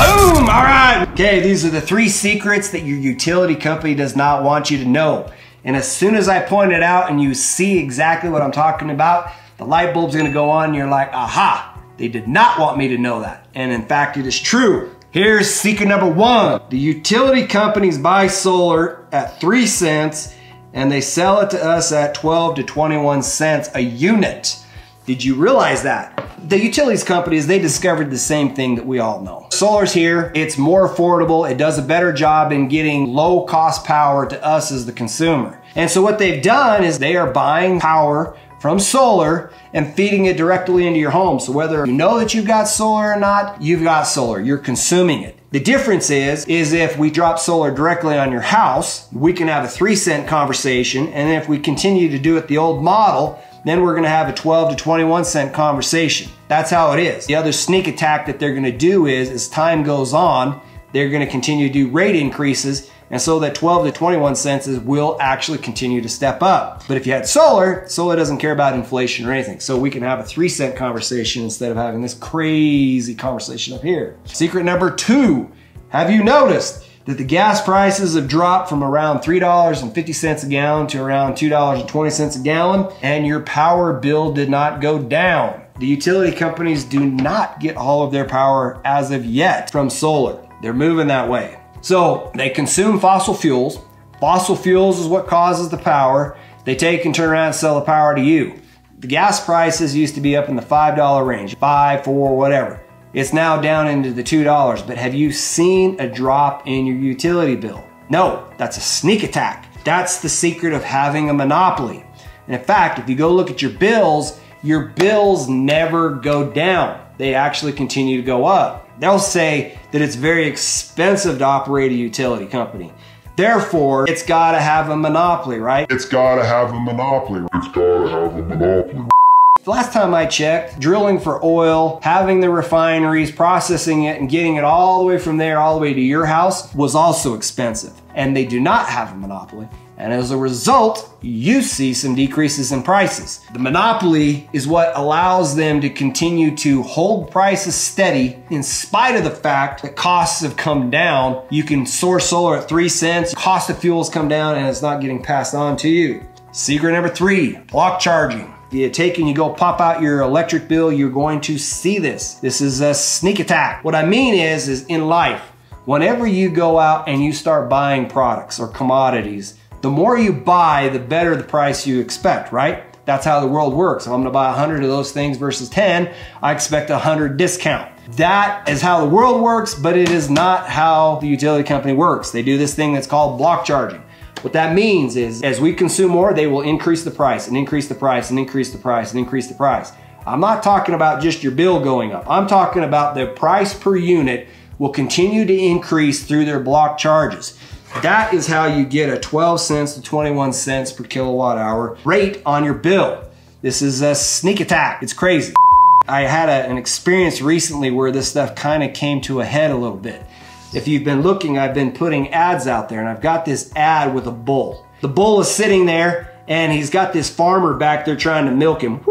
Boom! All right. Okay, these are the three secrets that your utility company does not want you to know. And as soon as I point it out and you see exactly what I'm talking about, the light bulb's gonna go on and you're like, aha, they did not want me to know that. And in fact, it is true. Here's secret number one. The utility companies buy solar at three cents and they sell it to us at 12 to 21 cents a unit. Did you realize that? The utilities companies, they discovered the same thing that we all know. Solar's here, it's more affordable, it does a better job in getting low cost power to us as the consumer. And so what they've done is they are buying power from solar and feeding it directly into your home. So whether you know that you've got solar or not, you've got solar, you're consuming it. The difference is, is if we drop solar directly on your house, we can have a three cent conversation. And if we continue to do it the old model, then we're gonna have a 12 to 21 cent conversation. That's how it is. The other sneak attack that they're gonna do is, as time goes on, they're gonna continue to do rate increases and so that 12 to 21 cents is will actually continue to step up. But if you had solar, solar doesn't care about inflation or anything. So we can have a three cent conversation instead of having this crazy conversation up here. Secret number two, have you noticed that the gas prices have dropped from around $3.50 a gallon to around $2.20 a gallon, and your power bill did not go down. The utility companies do not get all of their power as of yet from solar. They're moving that way. So they consume fossil fuels. Fossil fuels is what causes the power. They take and turn around and sell the power to you. The gas prices used to be up in the $5 range, five, four, whatever. It's now down into the $2, but have you seen a drop in your utility bill? No, that's a sneak attack. That's the secret of having a monopoly. And in fact, if you go look at your bills, your bills never go down. They actually continue to go up. They'll say that it's very expensive to operate a utility company. Therefore, it's gotta have a monopoly, right? It's gotta have a monopoly. It's gotta have a monopoly. Last time I checked, drilling for oil, having the refineries, processing it, and getting it all the way from there all the way to your house was also expensive. And they do not have a monopoly. And as a result, you see some decreases in prices. The monopoly is what allows them to continue to hold prices steady in spite of the fact that costs have come down. You can source solar at three cents, cost of fuel has come down and it's not getting passed on to you. Secret number three, block charging you take and you go pop out your electric bill, you're going to see this. This is a sneak attack. What I mean is, is in life, whenever you go out and you start buying products or commodities, the more you buy, the better the price you expect, right? That's how the world works. If I'm gonna buy 100 of those things versus 10, I expect a 100 discount. That is how the world works, but it is not how the utility company works. They do this thing that's called block charging. What that means is as we consume more, they will increase the price and increase the price and increase the price and increase the price. I'm not talking about just your bill going up. I'm talking about the price per unit will continue to increase through their block charges. That is how you get a 12 cents to 21 cents per kilowatt hour rate on your bill. This is a sneak attack. It's crazy. I had a, an experience recently where this stuff kind of came to a head a little bit. If you've been looking, I've been putting ads out there and I've got this ad with a bull. The bull is sitting there and he's got this farmer back there trying to milk him.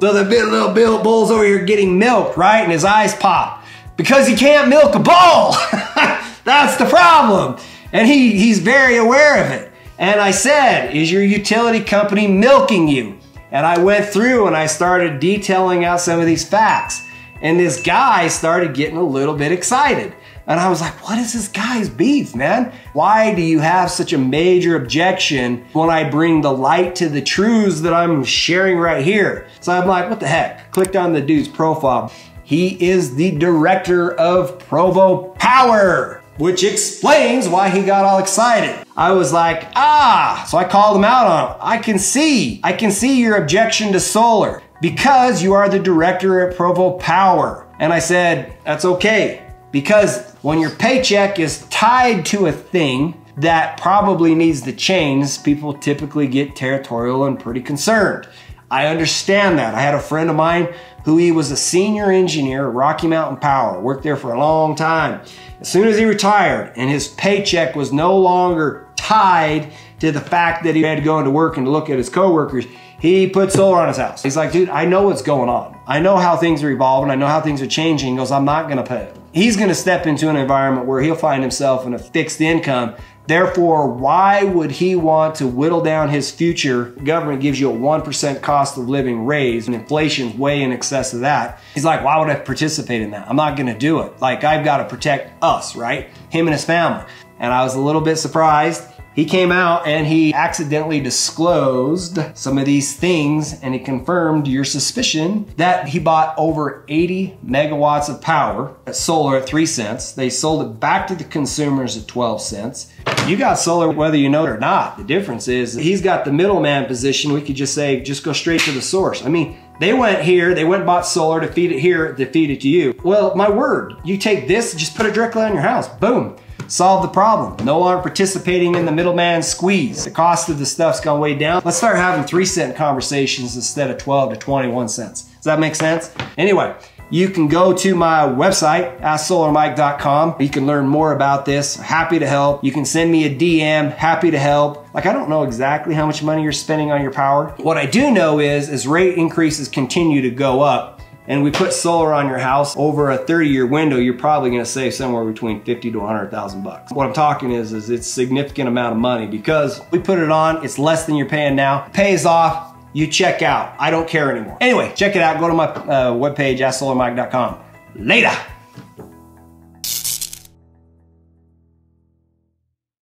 So the little Bill bull's over here getting milked, right? And his eyes pop because he can't milk a bull. That's the problem. And he, he's very aware of it. And I said, is your utility company milking you? And I went through and I started detailing out some of these facts. And this guy started getting a little bit excited. And I was like, what is this guy's beef, man? Why do you have such a major objection when I bring the light to the truths that I'm sharing right here? So I'm like, what the heck? Clicked on the dude's profile. He is the director of Provo Power, which explains why he got all excited. I was like, ah, so I called him out on it. I can see, I can see your objection to solar because you are the director at Provo Power. And I said, that's okay. Because when your paycheck is tied to a thing that probably needs the chains, people typically get territorial and pretty concerned. I understand that. I had a friend of mine who he was a senior engineer at Rocky Mountain Power, worked there for a long time. As soon as he retired and his paycheck was no longer tied to the fact that he had to go into work and look at his coworkers, he put solar on his house. He's like, dude, I know what's going on. I know how things are evolving. I know how things are changing. He goes, I'm not going to pay. He's going to step into an environment where he'll find himself in a fixed income. Therefore, why would he want to whittle down his future? Government gives you a 1% cost of living raise and inflation's way in excess of that. He's like, why would I participate in that? I'm not going to do it. Like, I've got to protect us, right? Him and his family. And I was a little bit surprised he came out and he accidentally disclosed some of these things and he confirmed your suspicion that he bought over 80 megawatts of power at solar at 3 cents. They sold it back to the consumers at 12 cents. You got solar whether you know it or not. The difference is he's got the middleman position. We could just say, just go straight to the source. I mean, they went here, they went and bought solar to feed it here, to feed it to you. Well, my word, you take this, just put it directly on your house. Boom solve the problem. No longer participating in the middleman squeeze. The cost of the stuff's gone way down. Let's start having three cent conversations instead of 12 to 21 cents. Does that make sense? Anyway, you can go to my website, asksolarmike.com. You can learn more about this. Happy to help. You can send me a DM. Happy to help. Like, I don't know exactly how much money you're spending on your power. What I do know is, as rate increases continue to go up, and we put solar on your house over a 30 year window, you're probably gonna save somewhere between 50 to 100,000 bucks. What I'm talking is, is it's significant amount of money because we put it on, it's less than you're paying now, pays off, you check out. I don't care anymore. Anyway, check it out, go to my uh, webpage, asksolarmike.com. Later.